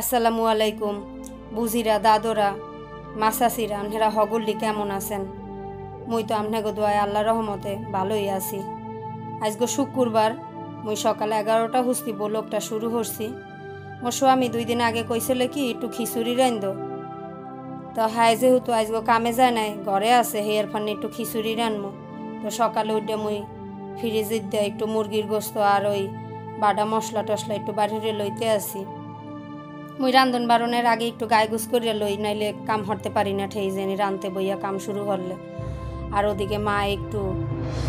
আসসালামু আলাইকুম, বুজিরা, দাদরা, মাসাসিরা আপনারা হগল্লি কেমন আছেন? মুই তো আপনাকে দোয়ায় আল্লাহ রহমতে ভালোই আছি। আজকে শুক্রবার, মুই সকালে এগারোটা হুস্তি বলকটা শুরু করছি মোর স্বামী দুই দিন আগে কইছিলে কি, একটু খিচুড়ি রাইন্দ। তো হাই যেহেতু আজকে কামে যায় নাই, ঘরে আছে, হেয়ার ফান্নে একটু খিচুড়ি রানমো। তো সকালে উঠে মুই ফ্রিজে দিয়ে একটু মুরগির গোস্ত আর ওই বাটা মশলা টসলা একটু বাড়িরে লইতে আসি। মুই রান্ধন বারণের আগে একটু গায়ে গুছ করিয়া লই, নাইলে কাম হরতে পারি না ঠেই জানি রানতে বইয়া কাম শুরু করলে। আর ওদিকে মা একটু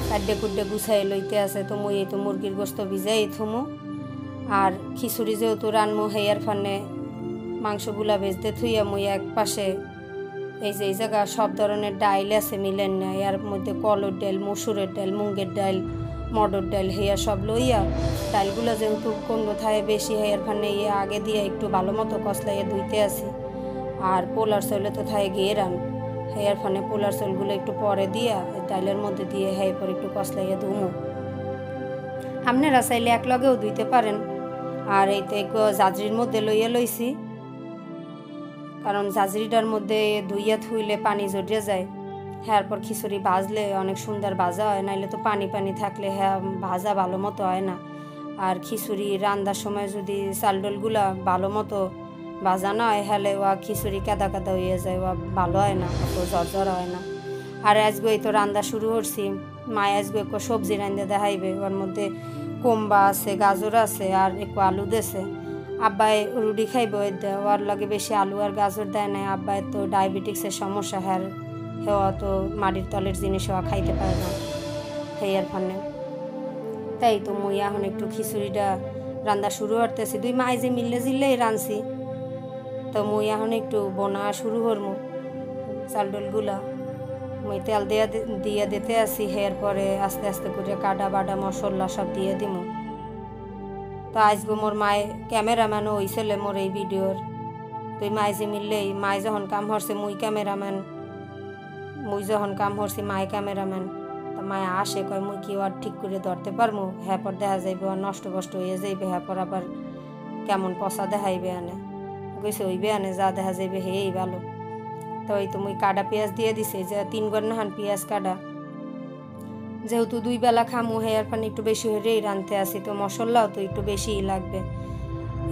কাড্ডে কুড্ডে গুছাই লইতে আছে, তো মুই এই মুরগির গোস্ত ভিজাই থুমু। আর খিচুড়ি যেহেতু রানমু, হেয়ার ফানে মাংসগুলা ভেজতে থুইয়া মুই এক পাশে এই যে এই জায়গা সব ধরনের ডাইল আছে মিলেন না এর মধ্যে কলর ডাল মসুরের ডাল মুঙ্গের ডাল মটর ডাল হেয়া সব লইয়া ডালগুলো যেহেতু কোন কোথায় বেশি হেয়ার ফানে ইয়ে আগে দিয়ে একটু ভালো মতো কষলাইয়া ধুইতে আসি আর পোলার চলে তো থায় গিয়ে রান হেয়ার ফানে পোলার চলগুলো একটু পরে দিয়া ডালের মধ্যে দিয়ে হেয়ে পরে একটু কষলাইয়া ধুমো। আপনারা চাইলে এক লগেও ধুইতে পারেন। আর এই তো জাজরির মধ্যে লইয়া লইছি। কারণ জাজরিটার মধ্যে ধুইয়া থুইলে পানি জড়িয়ে যায়। হ্যাঁ পর খিচুড়ি ভাজলে অনেক সুন্দর ভাজা হয়, নাইলে তো পানি পানি থাকলে হ্যাঁ ভাজা ভালো মতো হয় না। আর খিচুড়ি রান্নার সময় যদি চালডলগুলা ভালো মতো ভাজা না হয় হলে ওয়া খিচুড়ি কাদা কাদা হয়ে যায়, ওয়া ভালো হয় না, অত জর্জর হয় না। আর আজকে তো রান্না শুরু করছি, মা আজকে একটু সবজি রান্ধে দেখাইবে, ওর মধ্যে কোম্বা আছে, গাজর আছে, আর একটু আলু দেছে। আব্বাই রুটি খাইবে ওর লগে বেশি আলু আর গাজর দেয় না আব্বাই তো ডায়াবেটিক্সের সমস্যা হ্যার হেওয়া তো মাটির তলের জিনিস হওয়া খাইতে পারে না হেয়ার ফানে তাই তো মুই এখন একটু খিচুড়িটা রান্না শুরু করতেছি, দুই মাই যে মিললে জিললেই রাঁধছি তো মুই এখন একটু বোনা শুরু করব চাল ডলগুলা। মুই তেল দিয়া দিয়ে দিতে আসি হেয়ার পরে আস্তে আস্তে করে কাটা বাটা মশলা সব দিয়ে দিমু। তো আজকে মোর মায়ে ক্যামেরাম্যানও হইছিলে মোর এই ভিডিওর। তুই মাই যে মিললেই, মাই যখন কাম হরছে মুই ক্যামেরাম্যান মুই যখন কাম হরছি মাই ক্যামেরাম্যান, তা মায় আসে, কয়, মুই কি আর ঠিক করে ধরতে পারমু হ্যাঁ পর দেখা যাইবে, আর নষ্ট কষ্ট হয়ে যাইবে হ্যাঁ পর আবার কেমন পচা দেখাইবে আনে কইছে, হইবে আনে যা দেখা যাইবে, হেই ভালো। তো ওই তো মুই কাটা পেঁয়াজ দিয়ে দিছে, যে তিন গড় নাহান পেঁয়াজ কাটা যেহেতু দুই বেলা খামু হেয়ার পানি একটু বেশি হলেই রাঁধতে আসি, তো মশলাও তো একটু বেশিই লাগবে।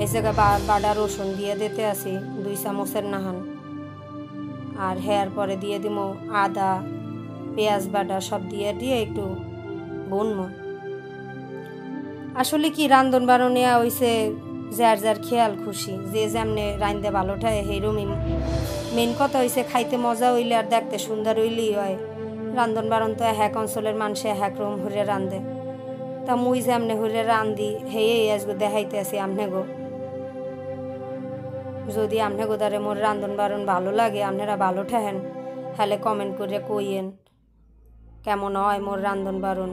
এই জায়গা বাডা রসুন দিয়ে দিতে আসি, দুই চামচের নাহান। আর হেয়ার পরে দিয়ে দিব আদা, পেঁয়াজ, বাটা সব দিয়ে দিয়ে একটু বুনমো। আসলে কি রান্ধন বারণে হইছে যার যার খেয়াল খুশি, যে যেমনে রান্ধতে ভালো ঠায় সেইরমই মেন কথা হইছে খাইতে মজা হইলে আর দেখতে সুন্দর হইলেই হয়। রান্ধন বারণ তো এক অঞ্চলের মানুষে এক রুম হুরে রান্ধে তা মুই যেমনে হুরে রান্ধি হেয়ে আজগো দেখাইতে আসি আমনে গো। যদি আমনে গোদারে মোর রান্ধন বারণ ভালো লাগে আপনারা ভালো ঠেহেন হলে কমেন্ট করে কইয়েন কেমন হয় মোর রান্ধন বারণ।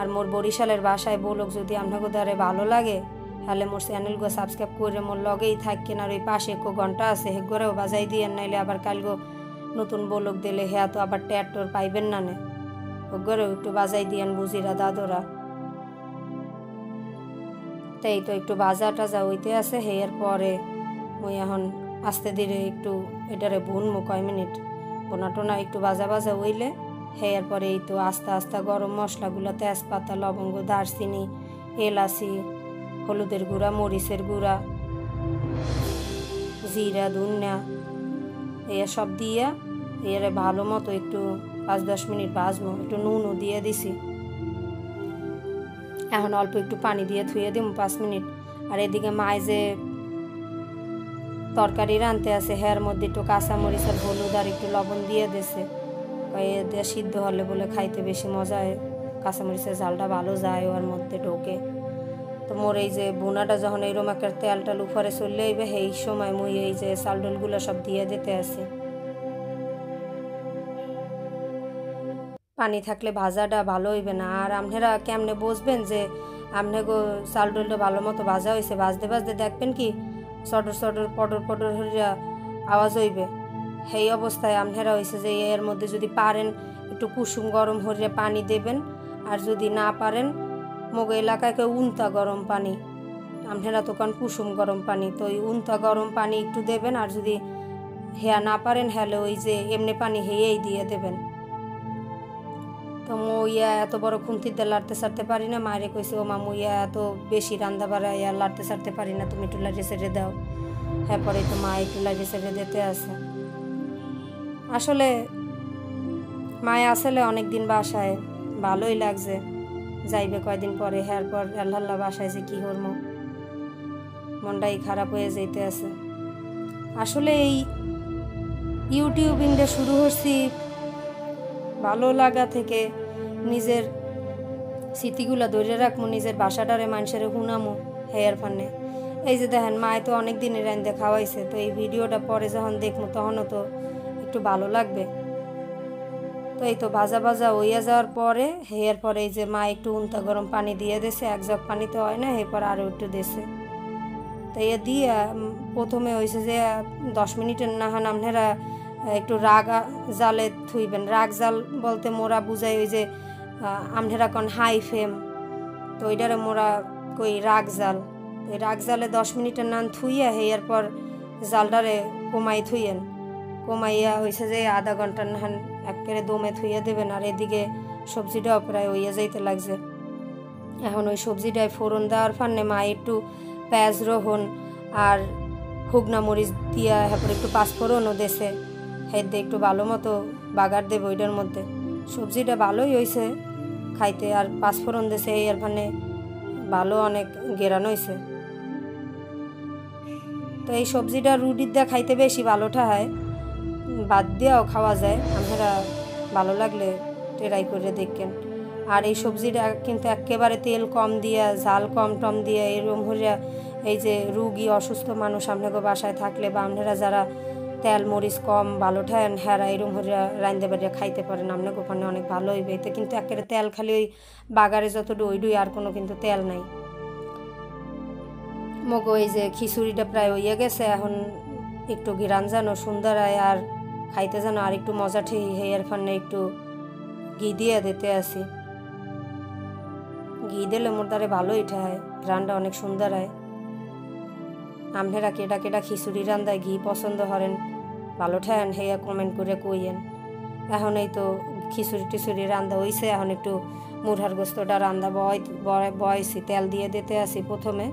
আর মোর বরিশালের বাসায় বলক যদি আপনাকে দ্বারে ভালো লাগে তাহলে মোর চ্যানেলগো সাবস্ক্রাইব করে মোর লগেই থাকেন আর ওই পাশে একো ঘণ্টা আছে হে ঘরেও বাজাই দিয়েন, নাইলে আবার কালগো নতুন বলক দিলে হ্যাঁ তো আবার ট্যাটোর পাইবেন না নে। ঘরেও একটু বাজাই দিয়েন বুঝিরা দাদরা। তাই তো একটু বাজা টাজা হইতে আছে, হেয়ার পরে মুই এখন আস্তে ধীরে একটু এটারে বুনমু কয় মিনিট। বোনা টোনা একটু বাজা বাজা হইলে হেয়ার পরে এই তো আস্তে আস্তে গরম মশলাগুলো, তেজপাতা, লবঙ্গ, দারচিনি, এলাচি, হলুদের গুঁড়া, মরিচের গুঁড়া, জিরা ধুন্না এ সব দিয়া এর ভালো মতো একটু পাঁচ দশ মিনিট ভাজবো একটু নুনও দিয়ে দিছি। এখন অল্প একটু পানি দিয়ে ধুয়ে দিব পাঁচ মিনিট। আর এদিকে মায় যে তরকারি রানতে আছে। হেয়ার মধ্যে একটু কাঁচামরিচ আর হলুদ আর একটু লবণ দিয়ে দিছে। দিয়ে সিদ্ধ হলে বলে খাইতে বেশি মজা হয়। কাঁচামরিচের ঝালটা ভালো যায় ওর মধ্যে ঢোকে। তো মোর এই যে বোনাটা যখন এইরকম একটা তেল টাল উপরে চললে আইবে এই সময় মুই এই যে চালডলগুলো সব দিয়ে দিতে আসি পানি থাকলে ভাজাটা ভালো হইবে না। আর আপনারা কেমনে বসবেন যে আপনাকে চালডলটা ভালো মতো ভাজা হয়েছে ভাজতে ভাজতে দেখবেন কি চটর চটর পটর পটর হইয়া আওয়াজ হইবে। সেই অবস্থায় আপনারা হয়েছে যে এর মধ্যে যদি পারেন, একটু কুসুম গরম হরিয়া পানি দেবেন, আর যদি না পারেন, মগ এলাকায় উনতা গরম পানি। আপনারা তো কারণ কুসুম গরম পানি, তো ওই উনতা গরম পানি একটু দেবেন, আর যদি হেয়া না পারেন হ্যালে ওই যে এমনি পানি হেয়েই দিয়ে দেবেন। তো মুইয়া এত বড় খুন্তিতে লাড়তে সারতে পারি না। মায়েরে কইছে, ও মামু ইয়া এত বেশি রান্না বাড়া ইয়া লাড়তে সারতে পারি না, তুমি লাড়ে সেরে দাও। হ্যাঁ পরে তো মা একটু লাড়ে সেরে দিতে আসে। আসলে মায়ে আসলে অনেক দিন বাসায় ভালোই লাগছে। যাইবে কয়দিন পরে হ্যার পর আল্লাহ বাসায় যে কী করব? মনটাই খারাপ হয়ে যেতে আছে। আসলে এই ইউটিউবিংটা শুরু হচ্ছি ভালো লাগা থেকে। নিজের স্মৃতিগুলো ধরে রাখব নিজের বাসাটারে মানুষের হুনামো হেয়ার ফানে। এই যে দেখেন মায় তো অনেক দিনের রান্দে খাওয়াইছে, তো এই ভিডিওটা পরে যখন দেখব তখনও তো একটু ভালো লাগবে। তো এই তো ভাজা ভাজা হইয়া যাওয়ার পরে, হেয়ার পরে এই যে মা একটু উন্তা গরম পানি দিয়ে দিয়েছে এক জগ পানিতে হয় না, এরপর আরও একটু দিয়েছে তো এ দিয়ে প্রথমে হয়েছে যে দশ মিনিটের নাহান আপনারা একটু রাগ জালে থুইবেন। রাগ জাল বলতে মোরা বুঝাই ওই যে আপনারা কন হাই ফেম তো ওইটারে মোরা কই রাগ জাল। ওই রাগ জালে দশ মিনিটের নান থুইয়া হেয়ার পর জালটারে কমাই থুইয়েন। কমাইয়া হয়েছে যে আধা ঘণ্টার নাহান একেবারে দমে থুইয়া দেবেন, আর এদিকে সবজিটাও প্রায় হইয়া যাইতে লাগছে। এখন ওই সবজিটায় ফোড়ন দেওয়ার ফান্নে মা একটু পেঁয়াজ রহন আর হুগনা মরিচ দিয়া তারপর একটু পাঁচফোড়নও দেশে হেদে একটু ভালো মতো বাগার দেবে ওইটার মধ্যে। সবজিটা ভালোই হয়েছে খাইতে আর পাঁচফোড়ন দেশে এর মানে ভালো অনেক গেরান হয়েছে তো এই সবজিটা রুটির দিয়ে খাইতে বেশি ভালোটা হয়। বাদ দিয়েও খাওয়া যায়, আপনারা ভালো লাগলে ট্রাই করে দেখেন। আর এই সবজিটা কিন্তু একেবারে তেল কম দিয়া, ঝাল কম টম দিয়ে, এরম হইয়া এই যে রুগী, অসুস্থ মানুষ আপনাকে বাসায় থাকলে বা আপনারা যারা তেল, মরিচ কম, ভালো ঠেন, হেরা এরকম হইয়া রান্ধতে বাড়িয়া খাইতে পারেন। আপনাকে ওখানে অনেক ভালো হইবে। এতে কিন্তু একেবারে তেল খালি ওই বাগারে যত ডই ডুই আর কোনো কিন্তু তেল নাই। মগো, এই যে খিচুড়িটা প্রায় হইয়া গেছে, এখন একটু গিরান জানো, সুন্দর হয়, আর খাইতে যেন আর একটু মজা ঠিক হেয়ার ফান্নে একটু ঘি দিয়ে দিতে আসি। ঘি দিলে মোর দ্বারে ভালো ভালোই ঠায় রান্না অনেক সুন্দর হয়। আপনারা কেটা কেটা খিচুড়ি রান্দায় ঘি পছন্দ করেন? ভালো ঠায়েন হেয়া কমেন্ট করে কইয়েন। এখন এই তো খিচুড়ি টিচুড়ি রান্দা হইছে, এখন একটু মুঠার গোস্তটা রান্দা বয় বয়সি তেল দিয়ে দিতে আসি প্রথমে।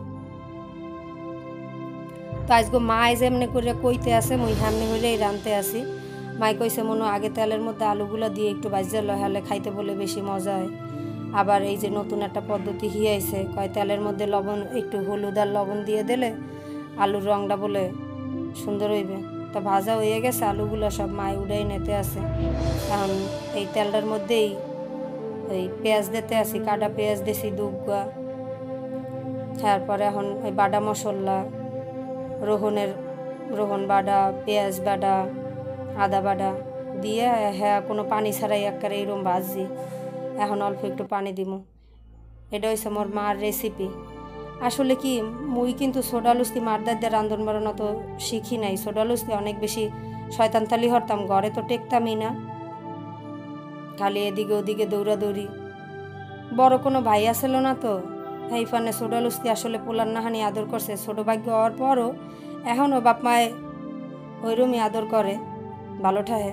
তো আজকে মা যেমনি করে কইতে আছে মুই হেমনি হইলেই রানতে আসি। মাই কইছে, মনে আগে তেলের মধ্যে আলুগুলো দিয়ে একটু বাজ্যা লহালে খাইতে বলে বেশি মজা হয়। আবার এই যে নতুন একটা পদ্ধতি হিয়াইছে কয় তেলের মধ্যে লবণ, একটু হলুদ আর লবণ দিয়ে দিলে আলুর রংটা বলে সুন্দর হইবে। তা ভাজা হয়ে গেছে, আলুগুলো সব মায় উড়াই নিতে আছে। এখন এই তেলটার মধ্যেই ওই পেঁয়াজ দিতে আসি কাটা পেঁয়াজ দিছি দুগুয়া তারপরে এখন ওই বাটা মশলা, রোহনের, রোহন বাডা পেঁয়াজ বাডা আদা বাডা দিয়ে হ্যাঁ কোনো পানি ছাড়াই একবারে এইরকম ভাজি এখন অল্প একটু পানি দিব এটা হয়েছে মোর মার রেসিপি আসলে কি, মুই কিন্তু সোডা লুস্তি মারদার দিয়ে রান্ধন বাড়ানো তো শিখি নাই। সোডা লুস্তি অনেক বেশি শয়তানতালি হরতাম ঘরে তো টেকতামই না। খালি এদিকে ওদিকে দৌড়াদৌড়ি। বড় কোনো ভাই আসল না তো, এই ফানে সোডা লুস্তি আসলে পোলার নাহানি আদর করছে। ছোটো ভাগ্য হওয়ার পরও এখনও বাপ মায়ে ওইরমই আদর করে, ভালো ঠাহে।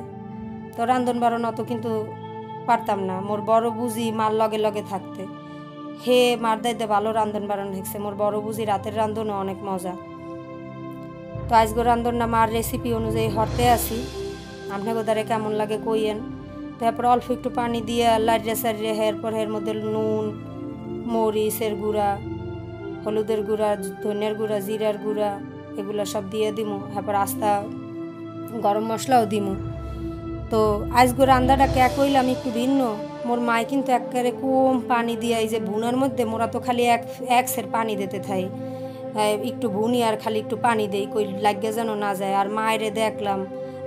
তো রান্ধন বাড়ানো তো কিন্তু পারতাম না, মোর বড় বুঝি মার লগে লগে থাকতে। হে মার দাইতে ভালো রান্ধন বাড়ানো হেঁকছে, মোর বড় বুঝি রাতের রান্ধনও অনেক মজা। তো আজগো রান্ধনটা মার রেসিপি অনুযায়ী হরতে আসি, আপনাকে দ্বারে কেমন লাগে কইয়েন। তারপর অল্প একটু পানি দিয়ে লাইরে সাইরে হের পর এর মধ্যে নুন, মরিচের গুঁড়া, হলুদের গুঁড়া, ধনিয়ার গুঁড়া, জিরার গুঁড়া, এগুলো সব দিয়ে দিমু। তারপর আস্তা গরম মশলাও দিমু। তো আজগো রান্দাটা কে কইলাম একটু ভিন্ন। মোর মায় কিন্তু একেবারে কম পানি দিয়ে এই যে বুনার মধ্যে, মোরা তো খালি এক এক সের পানি দিতে থাই। একটু বুনি আর খালি একটু পানি দেই, কই লাগিয়ে যেন না যায়। আর মায়েরে দেখলাম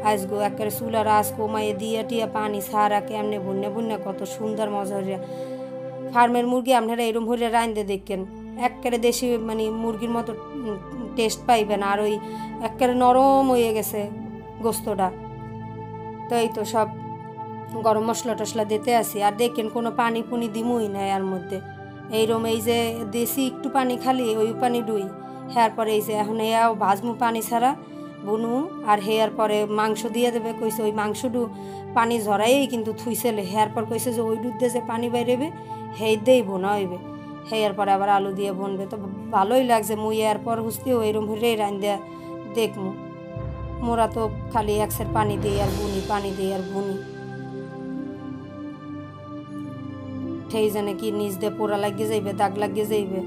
আজগো একেবারে চুলার আজ কমাইয়ে দিয়ে টিয়া পানি সারা কেমনে বুনে বুনে কত সুন্দর মজা হইয়া। ফার্মের মুরগি আপনারা এরম হইলে রাঁধতে দেখেন। একেবারে দেশি মানে মুরগির মতো টেস্ট পাইবেন। আর ওই একেবারে নরম হয়ে গেছে গোস্তটা। তো এই তো সব গরম মশলা টশলা দিতে আসি। আর দেখেন, কোনো পানি পুনি দিমুই নাই এর মধ্যে। এইরম এই যে দেশি একটু পানি খালি, ওই পানি ডুই। হ্যার পরে এই যে এখন এয়াও ভাজমু পানি ছাড়া বুনমু, আর হেয়ার পরে মাংস দিয়ে দেবে, কইছে ওই মাংসটু পানি ঝরাই কিন্তু থুইছেলে হেয়ার পর কইছে যে ওই দুধ যে পানি বাইরেবে, হেই দেই বোনা হইবে। হেয়ার পরে আবার আলু দিয়ে বনবে। তো ভালোই লাগছে, মুই এর পর হুসতে ওইরম রান দেয়া দেখমু। মোরা তো খালি একসের পানি দিই আর বুনি, পানি দিই আর বুনি। ঠেই জানে কি নিজ দিয়ে পোড়া লাগিয়ে যাইবে, দাগ লাগিয়ে যাইবে।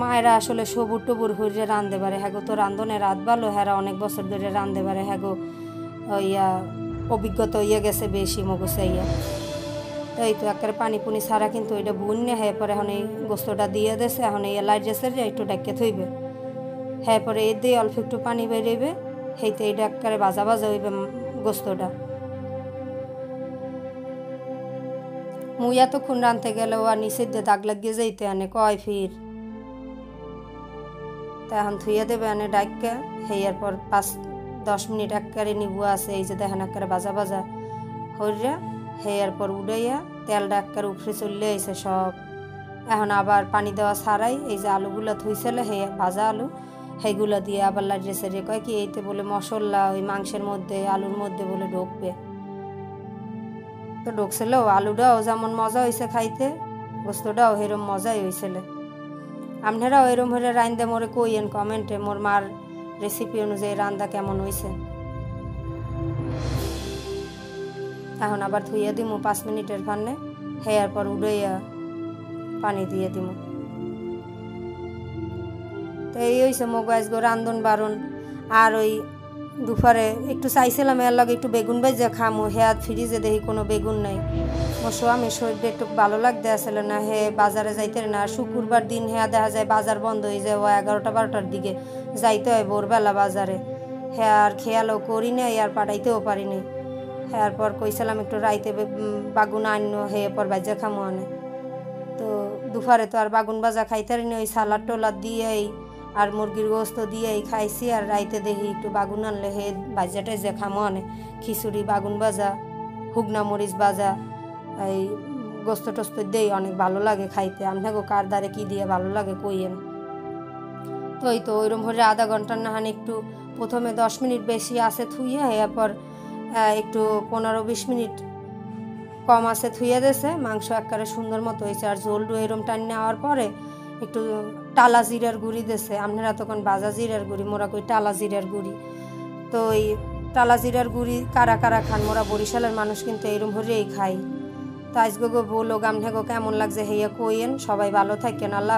মায়েরা আসলে সবুর টবুর হইরে রান্ধতে পারে হ্যাগো তো রান্ধনে রাত ভালো হ্যারা অনেক বছর ধরে রান্ধতে পারে হ্যাগো ইয়া, অভিজ্ঞতা ইয়ে গেছে বেশি মগছে ইয়া এই তো একেবারে পানি পুনি ছাড়া কিন্তু ওইটা বুন হ্যাঁ পরে এখন এই গোস্তটা দিয়ে দেছে, এখন এই লাইট জেসের একটু ডাকে থইবে। হ্যাঁ পরে এ দিয়ে অল্প একটু পানি বেরোবে সেইতে এইটা একেবারে বাজা বাজা হইবে গোস্তটা। মুই এতক্ষণ রানতে গেলেও আর নিচের দিয়ে দাগ লাগিয়ে যাইতে আনে, কয় ফির? তা এখন থুইয়া দেবে আনে ডাইকে হেয়ার পর পাঁচ, দশ মিনিট একবারে নিবু আছে, এই যে দেখেন একবারে বাজা বাজা। হইয়া হেয়ার পর উড়াইয়া তেলটা একবারে উপরে চললে এসে সব। এখন আবার পানি দেওয়া ছাড়াই এই যে আলুগুলো থুইছিলে হে ভাজা আলু সেইগুলো দিয়ে আবার লাইটে সেরে কয় কি এইতে বলে মশলা ওই মাংসের মধ্যে, আলুর মধ্যে বলে ঢুকবে। তো ঢুকছিল, আলুটাও যেমন মজা হয়েছে খাইতে, গোস্তটাও সেরম মজাই হয়েছিল আপনারাও এরম হয়ে রান্দে মোরে কইয়েন কমেন্টে, মোর মার রেসিপি অনুযায়ী রান্দা কেমন হয়েছে এখন আবার ধুইয়া দিমু পাঁচ মিনিটের ফান্নে হেয়ার পর উড়াইয়া পানি দিয়ে দিমু। তো এই হয়েছে মগু আজগো রান্ধন বারণ, আর ওই দুপুরে একটু চাইছিলাম, এর লগে একটু বেগুন বেজে খামো হেয়ার ফ্রিজে দেখি কোনো বেগুন নাই। মোর স্বামী শরীরটা একটু ভালো লাগতে আসলে না, হে বাজারে যাইতে না শুক্রবার দিন হেয়া দেখা যায় বাজার বন্ধ হয়ে যায় ও এগারোটা বারোটার দিকে যাইতে হয় ভোরবেলা বাজারে। হ্যাঁ আর খেয়ালও করি নাই, আর পাঠাইতেও পারি নাই। হ্যাঁ পর কইছিলাম একটু রাইতে বাগুন আনো হে পর বাজা খামো আনে। তো দুপুরে তো আর বাগুন বাজা খাইতে ওই সালাদ টোলাদ দিয়েই আর মুরগির গোস্ত দিয়েই খাইছি আর রাইতে দেখি একটু বাগুন আনলে হে বাজা টাজা খামো আনে খিচুড়ি, বাগুন ভাজা হুগনা মরিচ ভাজা, এই গোস্ত টোস্ত দেই অনেক ভালো লাগে খাইতে। আমি আপনাকে কার দ্বারে কী দিয়ে ভালো লাগে কইয়েন। তো ওই তো ওইরকম হলে আধা ঘণ্টার নাহান একটু প্রথমে দশ মিনিট বেশি আসে থুইয়া, এরপর একটু পনেরো বিশ মিনিট কম আছে থুইয়া দিয়েছে মাংস একবারে সুন্দর মতো হয়েছে আর ঝোলটু এরম টান নেওয়ার পরে একটু টালা জিরার গুঁড়ি দেশে আপনারা তখন বাজা জিরার গুড়ি, মোরা কই টালা জিরার গুঁড়ি। তো এই টালা জিরার গুঁড়ি কারা কারা খান, মোরা বরিশালের মানুষ কিন্তু এরম হরেই খাই। তো গো বলো গামঠে গো কেমন লাগছে হেয়া কইয়েন। সবাই ভালো থাকেন, আল্লাহ